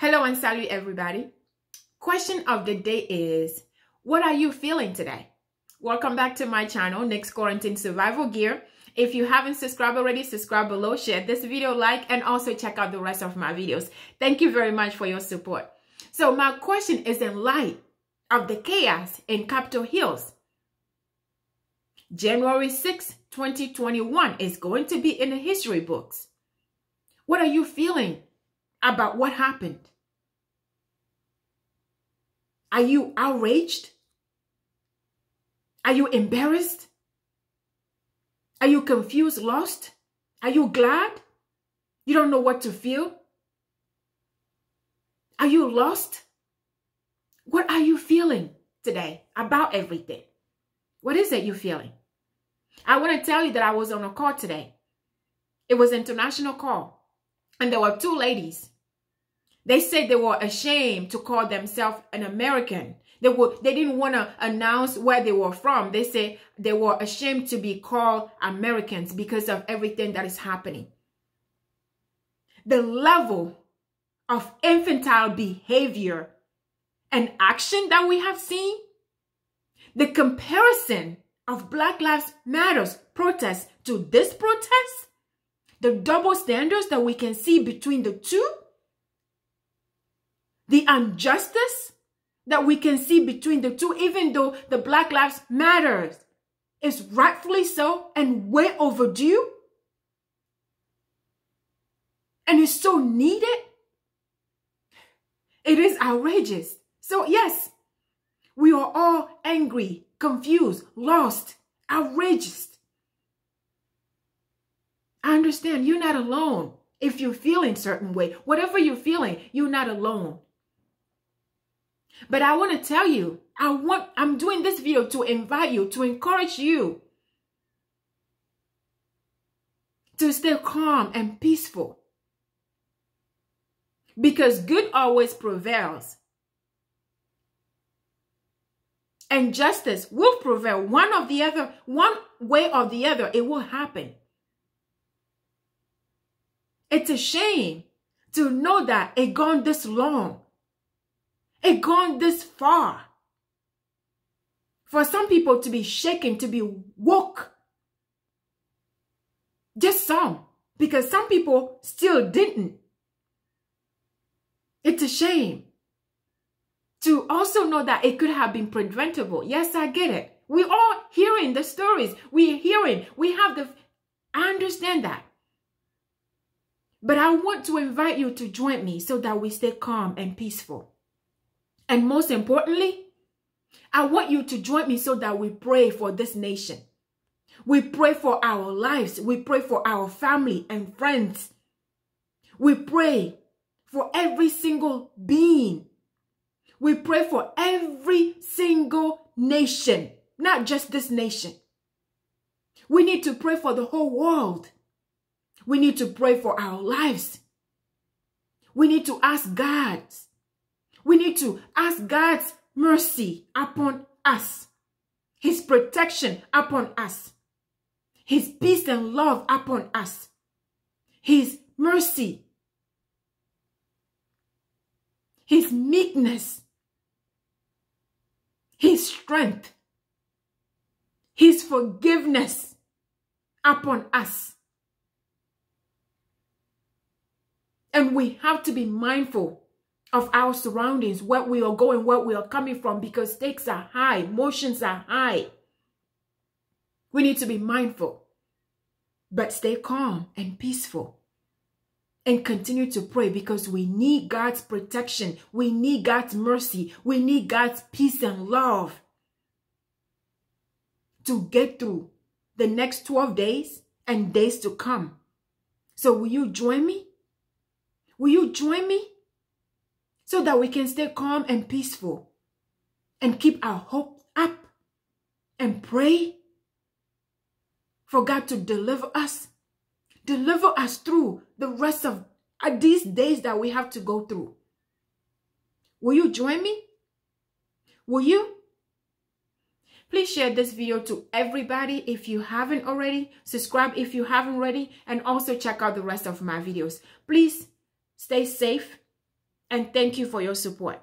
Hello and salut everybody. Question of the day is, what are you feeling today? Welcome back to my channel, Nyx Quarantine Survival Gear. If you haven't subscribed already, subscribe below, share this video, like, and also check out the rest of my videos. Thank you very much for your support. So my question is in light of the chaos in Capitol Hills. January 6, 2021 is going to be in the history books. What are you feeling about what happened? Are you outraged? Are you embarrassed? Are you confused, lost? Are you glad? You don't know what to feel? Are you lost? What are you feeling today about everything? What is it you're feeling? I want to tell you that I was on a call today. It was international call. And there were two ladies they said they were ashamed to call themselves an American. They were they didn't want to announce where they were from. They said they were ashamed to be called Americans because of everything that is happening. The level of infantile behavior and action that we have seen, the comparison of Black Lives Matters protests to this protest, the double standards that we can see between the two, the injustice that we can see between the two, even though the Black Lives Matters is rightfully so and way overdue and is so needed, it is outrageous. So yes, we are all angry, confused, lost, outrageous. I understand you're not alone if you're feeling certain way. Whatever you're feeling, you're not alone. But I want to tell you, I want, I'm doing this video to invite you, to encourage you to stay calm and peaceful. Because good always prevails. And justice will prevail. One of the other, one way or the other, it will happen. It's a shame to know that it gone this long it gone this far. For some people to be shaken, to be woke. Just some. Because some people still didn't. It's a shame. To also know that it could have been preventable. Yes, I get it. We all hearing the stories. We're hearing. We have the... I understand that. But I want to invite you to join me so that we stay calm and peaceful. And most importantly, I want you to join me so that we pray for this nation. We pray for our lives. We pray for our family and friends. We pray for every single being. We pray for every single nation, not just this nation. We need to pray for the whole world. We need to pray for our lives. We need to ask God we need to ask God's mercy upon us, His protection upon us, His peace and love upon us, His mercy, His meekness, His strength, His forgiveness upon us. And we have to be mindful of our surroundings, where we are going, where we are coming from, because stakes are high, emotions are high. We need to be mindful, but stay calm and peaceful. And continue to pray because we need God's protection. We need God's mercy. We need God's peace and love to get through the next 12 days and days to come. So will you join me? Will you join me so that we can stay calm and peaceful and keep our hope up and pray for God to deliver us, deliver us through the rest of these days that we have to go through. Will you join me? Will you? Please share this video to everybody if you haven't already. Subscribe if you haven't already. And also check out the rest of my videos. Please stay safe and thank you for your support.